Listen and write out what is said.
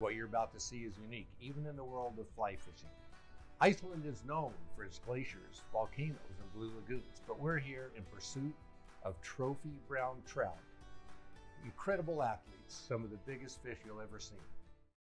What you're about to see is unique, even in the world of fly fishing. Iceland is known for its glaciers, volcanoes, and blue lagoons, but we're here in pursuit of trophy brown trout. Incredible athletes, some of the biggest fish you'll ever see.